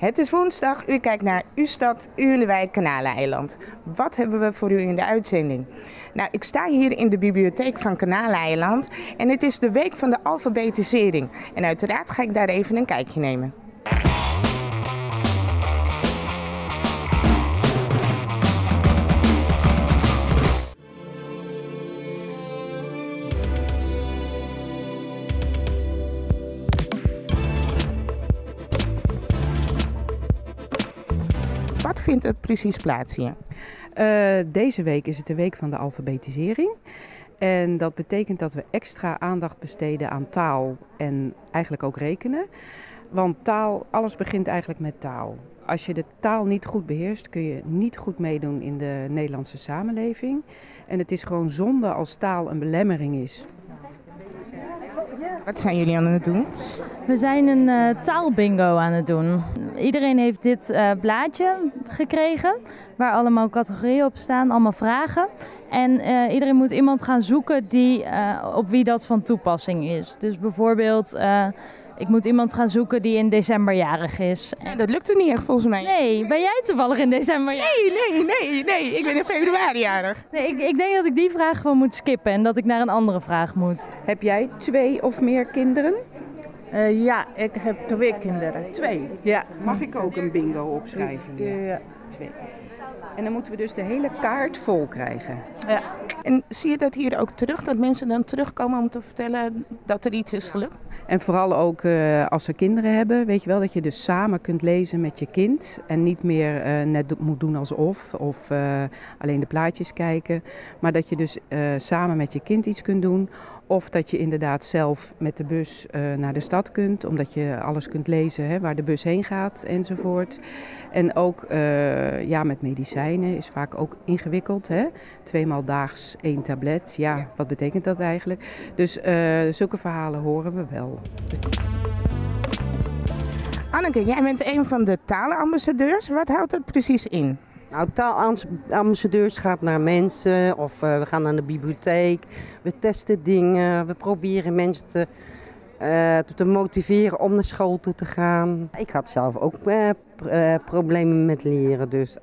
Het is woensdag, u kijkt naar uw stad, u in de wijk Kanaleiland. Wat hebben we voor u in de uitzending? Nou, ik sta hier in de bibliotheek van Kanaleiland en het is de week van de alfabetisering. En uiteraard ga ik daar even een kijkje nemen. Vindt er precies plaats hier? Uh, deze week is het de week van de alfabetisering. En dat betekent dat we extra aandacht besteden aan taal en eigenlijk ook rekenen. Want taal, alles begint eigenlijk met taal. Als je de taal niet goed beheerst, kun je niet goed meedoen in de Nederlandse samenleving. En het is gewoon zonde als taal een belemmering is. Wat zijn jullie aan het doen? We zijn een uh, taalbingo aan het doen. Iedereen heeft dit uh, blaadje gekregen, waar allemaal categorieën op staan, allemaal vragen. En uh, iedereen moet iemand gaan zoeken die, op wie dat van toepassing is. Dus bijvoorbeeld ik moet iemand gaan zoeken die in december jarig is. En dat lukt er niet echt volgens mij. Nee, ben jij toevallig in december jarig? Nee, nee, nee, nee. Ik ben in februari jarig. Nee, ik, ik denk dat ik die vraag gewoon moet skippen en dat ik naar een andere vraag moet. Heb jij twee of meer kinderen? Uh, ja, ik heb twee kinderen. Twee? Ja. Mag ik ook een bingo opschrijven? Ja. ja. Twee. En dan moeten we dus de hele kaart vol krijgen. Ja. En zie je dat hier ook terug? Dat mensen dan terugkomen om te vertellen dat er iets is gelukt? En vooral ook uh, als ze kinderen hebben, weet je wel, dat je dus samen kunt lezen met je kind. En niet meer uh, net moet doen alsof of uh, alleen de plaatjes kijken. Maar dat je dus samen met je kind iets kunt doen. Of dat je inderdaad zelf met de bus naar de stad kunt, omdat je alles kunt lezen hè, waar de bus heen gaat enzovoort. En ook ja, met medicijnen is vaak ook ingewikkeld. Hè? Tweemaal daags één tablet. Ja, wat betekent dat eigenlijk? Dus zulke verhalen horen we wel. Anneke, jij bent een van de taalambassadeurs. Wat houdt dat precies in? Nou, taalambassadeurs gaat naar mensen of uh, we gaan naar de bibliotheek. We testen dingen, we proberen mensen te, uh, te motiveren om naar school toe te gaan. Ik had zelf ook uh, problemen met leren, dus...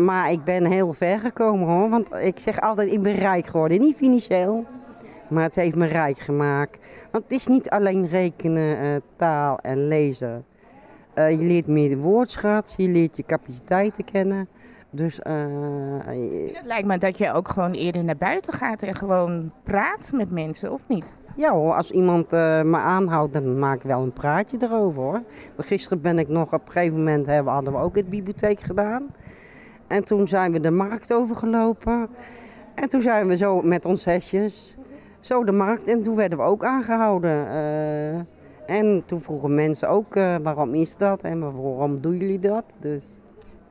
maar ik ben heel ver gekomen hoor, want ik zeg altijd ik ben rijk geworden, niet financieel. Maar het heeft me rijk gemaakt. Want het is niet alleen rekenen, taal en lezen. Uh, je leert meer de woordschat, je leert je capaciteiten kennen. Dus, uh, het lijkt me dat je ook gewoon eerder naar buiten gaat en gewoon praat met mensen, of niet? Ja hoor, als iemand uh, me aanhoudt, dan maak ik wel een praatje erover hoor. Gisteren ben ik nog, op een gegeven moment hebben, hadden we ook het bibliotheek gedaan. En toen zijn we de markt overgelopen. En toen zijn we zo met ons hesjes zo de markt. En toen werden we ook aangehouden. Uh, en toen vroegen mensen ook uh, waarom is dat en waarom doen jullie dat. Dus.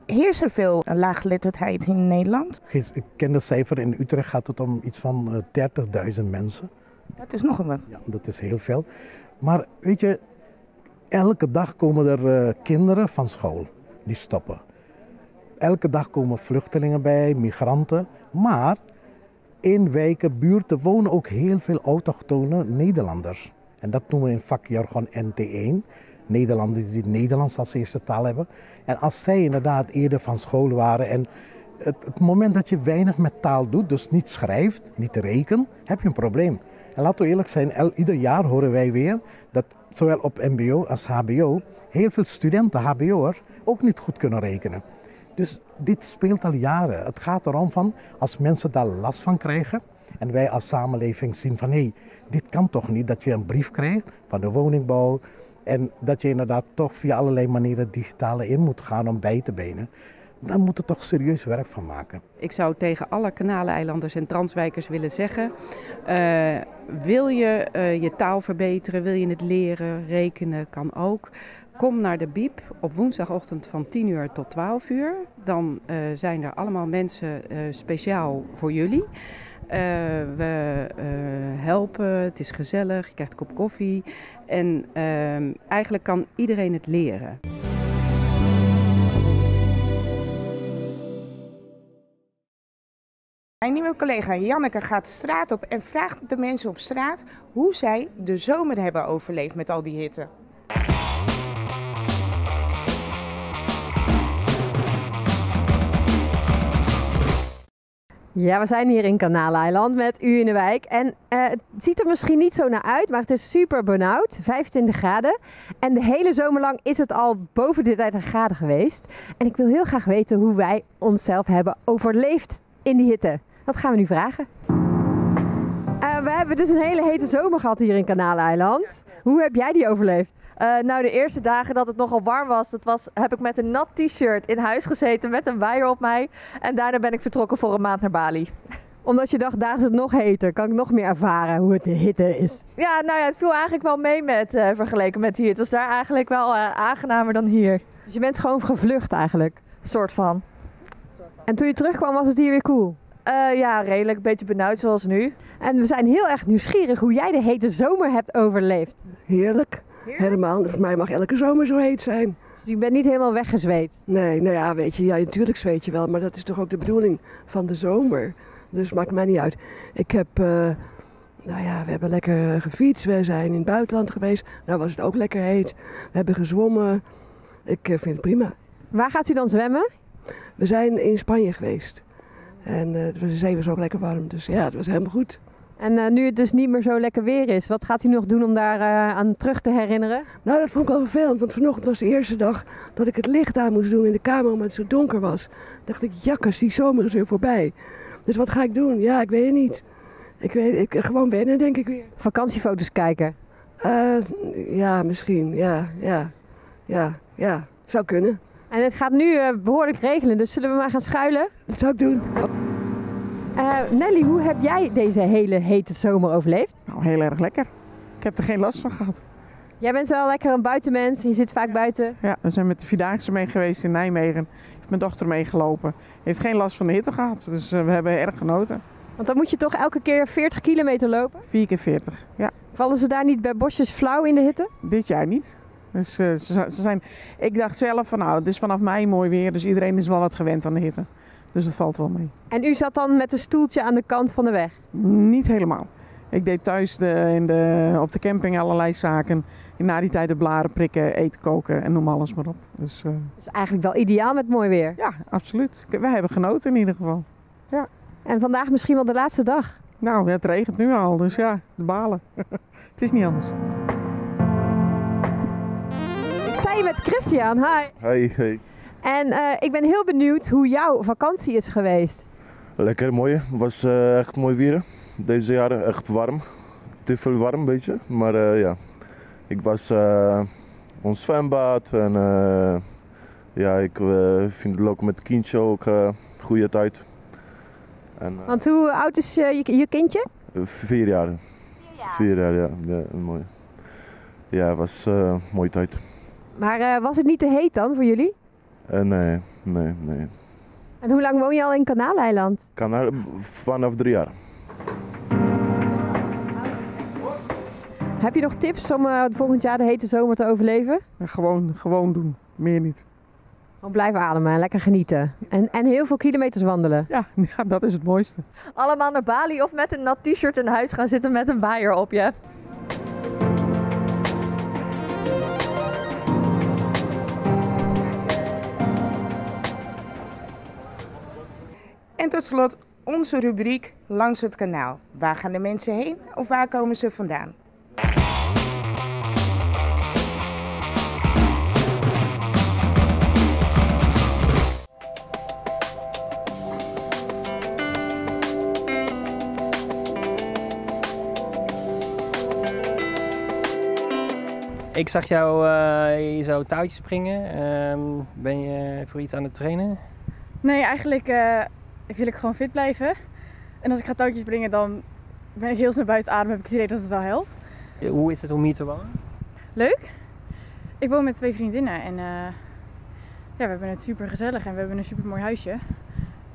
Heerst er veel laaggeletterdheid in Nederland? Ik ken de cijfer, in Utrecht gaat het om iets van 30.000 eh, mensen. Dat is nogal wat. Ja, dat is heel veel. Maar weet je, elke dag komen er uh, kinderen van school die stoppen. Elke dag komen vluchtelingen bij, migranten. Maar in wijken, buurten wonen ook heel veel autochtone Nederlanders. En dat noemen we in vakjargon NT1. Nederlanders die Nederlands als eerste taal hebben. En als zij inderdaad eerder van school waren en het, het moment dat je weinig met taal doet, dus niet schrijft, niet rekent, heb je een probleem. En laten we eerlijk zijn, ieder jaar horen wij weer dat zowel op MBO als HBO heel veel studenten, HBO'ers, ook niet goed kunnen rekenen. Dus dit speelt al jaren. Het gaat erom van als mensen daar last van krijgen en wij als samenleving zien van hé, hey, dit kan toch niet dat je een brief krijgt van de woningbouw en dat je inderdaad toch via allerlei manieren digitale in moet gaan om bij te benen. Dan moet er toch serieus werk van maken. Ik zou tegen alle kanaleilanders en transwijkers willen zeggen: uh, wil je uh, je taal verbeteren, wil je het leren, rekenen, kan ook. Kom naar de BIEB op woensdagochtend van 10 uur tot 12 uur. Dan uh, zijn er allemaal mensen speciaal voor jullie. Uh, we helpen, het is gezellig, je krijgt een kop koffie. En ehm, eigenlijk kan iedereen het leren. Mijn nieuwe collega Janneke gaat de straat op en vraagt de mensen op straat hoe zij de zomer hebben overleefd met al die hitte. Ja, we zijn hier in Kanaaleiland met u in de wijk. En eh, het ziet er misschien niet zo naar uit, maar het is super benauwd. 25 graden. En de hele zomer lang is het al boven de 30 graden geweest. En ik wil heel graag weten hoe wij onszelf hebben overleefd in die hitte. Dat gaan we nu vragen. Eh, we hebben dus een hele hete zomer gehad hier in Kanaaleiland. Hoe heb jij die overleefd? Uh, nou, de eerste dagen dat het nogal warm was, dat was, heb ik met een nat t-shirt in huis gezeten met een waaier op mij. En daarna ben ik vertrokken voor een maand naar Bali. Omdat je dacht, daar is het nog heter. Kan ik nog meer ervaren hoe het de hitte is? Ja, nou ja, het viel eigenlijk wel mee met, uh, vergeleken met hier. Het was daar eigenlijk wel uh, aangenamer dan hier. Dus je bent gewoon gevlucht eigenlijk? Soort van. En toen je terugkwam was het hier weer cool? Uh, ja, redelijk. Een beetje benauwd zoals nu. En we zijn heel erg nieuwsgierig hoe jij de hete zomer hebt overleefd. Heerlijk. Helemaal. Voor mij mag elke zomer zo heet zijn. Dus je bent niet helemaal weggezweet? Nee, nou ja, weet je, ja, natuurlijk zweet je wel. Maar dat is toch ook de bedoeling van de zomer. Dus maakt mij niet uit. Ik heb, uh, nou ja, we hebben lekker gefietst. We zijn in het buitenland geweest. Nou was het ook lekker heet. We hebben gezwommen. Ik uh, vind het prima. Waar gaat u dan zwemmen? We zijn in Spanje geweest. En uh, de zee was ook lekker warm. Dus ja, het was helemaal goed. En uh, nu het dus niet meer zo lekker weer is, wat gaat u nog doen om daar uh, aan terug te herinneren? Nou, dat vond ik wel vervelend, want vanochtend was de eerste dag dat ik het licht aan moest doen in de kamer omdat het zo donker was. dacht ik, jakkers, die zomer is weer voorbij. Dus wat ga ik doen? Ja, ik weet het niet. Ik weet, ik, gewoon wennen, denk ik weer. Vakantiefoto's kijken? Uh, ja, misschien. Ja, ja, ja, ja. Zou kunnen. En het gaat nu behoorlijk regelen, dus zullen we maar gaan schuilen? Dat zou ik doen. Nelly, hoe heb jij deze hele hete zomer overleefd? Nou, heel erg lekker. Ik heb er geen last van gehad. Jij bent wel lekker een buitenmens, je zit vaak buiten. Ja, we zijn met de Vierdaagse mee geweest in Nijmegen. Heeft mijn dochter meegelopen. Heeft geen last van de hitte gehad, dus uh, we hebben erg genoten. Want dan moet je toch elke keer 40 kilometer lopen? 4 keer 40, ja. Vallen ze daar niet bij bosjes flauw in de hitte? Dit jaar niet. Dus uh, ze, ze zijn... Ik dacht zelf van nou, het is vanaf mei mooi weer, dus iedereen is wel wat gewend aan de hitte. Dus het valt wel mee. En u zat dan met een stoeltje aan de kant van de weg? Niet helemaal. Ik deed thuis de, in de, op de camping allerlei zaken. Na die tijd de blaren prikken, eten koken en noem alles maar op. Dus, uh... Dat is eigenlijk wel ideaal met mooi weer. Ja, absoluut. We hebben genoten in ieder geval. Ja. En vandaag misschien wel de laatste dag? Nou, het regent nu al, dus ja, de balen. het is niet anders. Ik sta hier met Christian. Hi. Hi, hey. En uh, ik ben heel benieuwd hoe jouw vakantie is geweest. Lekker mooi. Het was uh, echt mooi weer. Deze jaren echt warm. Te veel warm, een beetje. Maar uh, ja, ik was ons zwembad en ja, ik vind het leuk met het kindje ook. goede tijd. En, Want hoe oud is je, je kindje? Vier jaar. Vier jaar, Vier jaar ja. ja. mooi. Ja, het was een mooie tijd. Maar was het niet te heet dan voor jullie? Uh, nee, nee, nee. En hoe lang woon je al in Kanaaleiland? Kanaal, vanaf drie jaar. Heb je nog tips om uh, volgend jaar de hete zomer te overleven? Ja, gewoon, gewoon doen, meer niet. Gewoon blijven ademen en lekker genieten. En, en heel veel kilometers wandelen. Ja, ja, dat is het mooiste. Allemaal naar Bali of met een nat t-shirt in huis gaan zitten met een waaier op je. En tot slot onze rubriek Langs het kanaal. Waar gaan de mensen heen of waar komen ze vandaan? Ik zag jou, uh, je zou touwtjes springen. Uh, ben je voor iets aan het trainen? Nee, eigenlijk uh, wil ik gewoon fit blijven. En als ik ga touwtjes springen, dan ben ik heel snel buiten adem. Heb ik het idee dat het wel helpt. Hoe is het om hier te wonen? Leuk. Ik woon met twee vriendinnen en uh, ja, we hebben het super gezellig en we hebben een super mooi huisje.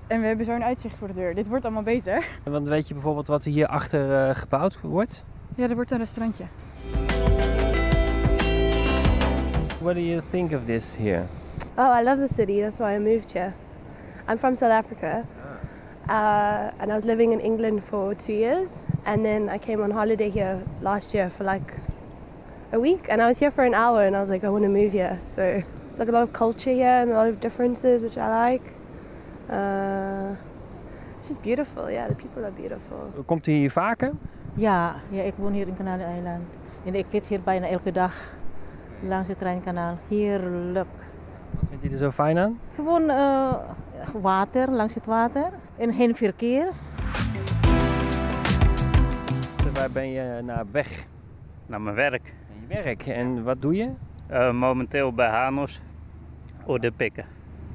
En we hebben zo'n uitzicht voor de deur. Dit wordt allemaal beter. Want weet je bijvoorbeeld wat er hierachter uh, gebouwd wordt? Ja, er wordt een restaurantje. What do you think of this here? Oh, I love the city. That's why I moved here. I'm from South Africa. Uh, and I was living in England for two years. And then I came on holiday here last year for like a week. And I was here for an hour and I was like, I want to move here. So it's like a lot of culture here and a lot of differences, which I like. Uh, It's just beautiful. Yeah, the people are beautiful. Komt u hier vaker? Ja, ja, ik woon hier in Kanaleiland. En ik fiets hier bijna elke dag langs het treinkanaal. Heerlijk. Wat vindt u er zo fijn aan? Gewoon eh, water, langs het water. En geen verkeer. Waar ben je naar weg? Naar mijn werk. Naar je werk. En wat doe je? Uh, momenteel bij Hanos. Orde pikken.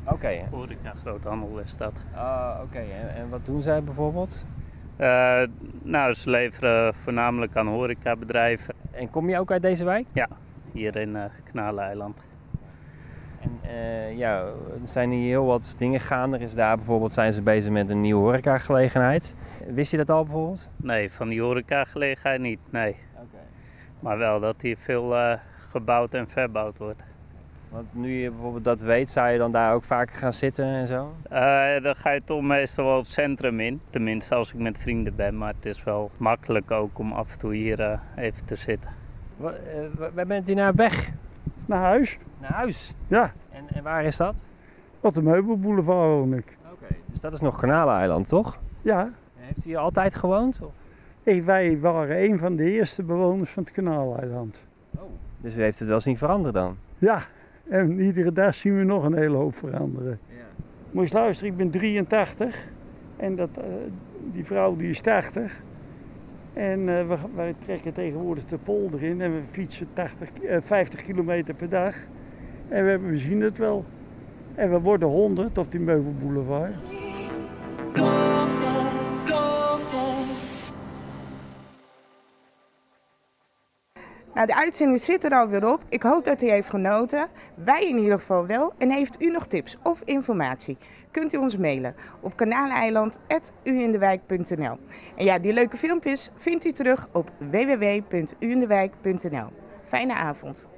Oké. Okay. Horeca, groothandel is dat. Ah, oké. Okay. En, en, wat doen zij bijvoorbeeld? Uh, nou, ze leveren voornamelijk aan horecabedrijven. En kom je ook uit deze wijk? Ja, hier in uh, Knaleneiland. En uh, ja, er zijn hier heel wat dingen gaande. Er is daar bijvoorbeeld zijn ze bezig met een nieuwe horecagelegenheid. Wist je dat al bijvoorbeeld? Nee, van die horecagelegenheid niet, nee. Okay. Maar wel dat hier veel uh, gebouwd en verbouwd wordt. Want nu je bijvoorbeeld dat weet, zou je dan daar ook vaker gaan zitten en zo? Uh, dan ga je toch meestal wel het centrum in. Tenminste als ik met vrienden ben. Maar het is wel makkelijk ook om af en toe hier even te zitten. Waar, waar bent u naar weg? Naar huis. Naar huis? Ja. En, en waar is dat? Op de Meubelboulevard woon ik. Oké, okay, dus dat is nog Kanaleiland, toch? Ja. Heeft u hier altijd gewoond? Of? Ik, wij waren een van de eerste bewoners van het Kanaaleiland. Oh. Dus u heeft het wel zien veranderen dan? Ja, en iedere dag zien we nog een hele hoop veranderen. Ja. Moet je luisteren, ik ben 83 en dat, uh, die vrouw die is 80. En uh, we, wij trekken tegenwoordig de polder in en we fietsen 80, uh, 50 kilometer per dag. En we, we zien het wel. En we worden 100 op die meubelboulevard. Nou, de uitzending zit er alweer op. Ik hoop dat u heeft genoten. Wij in ieder geval wel. En heeft u nog tips of informatie? Kunt u ons mailen op kanaaleiland.uindewijk.nl. En ja, die leuke filmpjes vindt u terug op www.uindewijk.nl. Fijne avond.